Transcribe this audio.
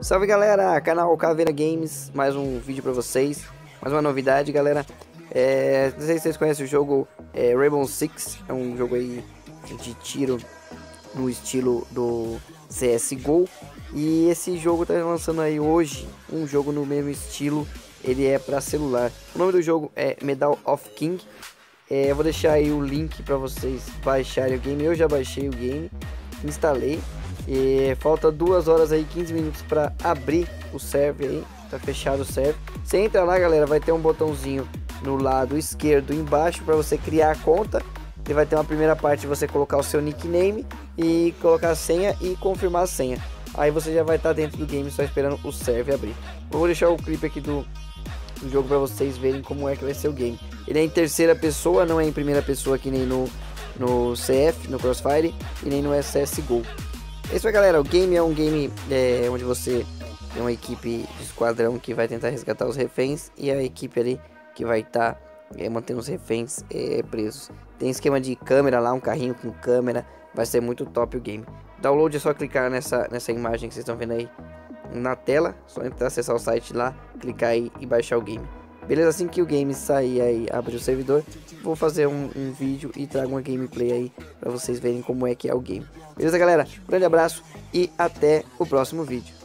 Salve galera, canal Caveira Games, mais um vídeo pra vocês, mais uma novidade galera. É, Não sei se vocês conhecem o jogo é, Rainbow Six, é um jogo aí de tiro no estilo do CSGO E esse jogo tá lançando aí hoje, um jogo no mesmo estilo, ele é pra celular. O nome do jogo é Medal of King. É, Eu vou deixar aí o link pra vocês baixarem o game, eu já baixei o game, instalei e falta duas horas aí, 15 minutos para abrir o server aí. Tá fechado o server. Você entra lá, galera, vai ter um botãozinho no lado esquerdo embaixo para você criar a conta. E vai ter uma primeira parte de você colocar o seu nickname e colocar a senha e confirmar a senha. Aí você já vai estar tá dentro do game só esperando o server abrir. Eu vou deixar o clipe aqui do, do jogo para vocês verem como é que vai ser o game. Ele é em terceira pessoa, não é em primeira pessoa que nem no, no CF, no Crossfire e nem no CSGO. É isso aí, galera. O game é um game é, onde você tem uma equipe de esquadrão que vai tentar resgatar os reféns e a equipe ali que vai estar tá, é, mantendo os reféns é, presos. Tem esquema de câmera lá, um carrinho com câmera. Vai ser muito top o game. Download é só clicar nessa, nessa imagem que vocês estão vendo aí na tela. Só entrar, acessar o site lá, clicar aí e baixar o game. Beleza? Assim que o game sair aí, abre o servidor, vou fazer um, um vídeo e trago uma gameplay aí pra vocês verem como é que é o game. Beleza, galera? Grande abraço e até o próximo vídeo.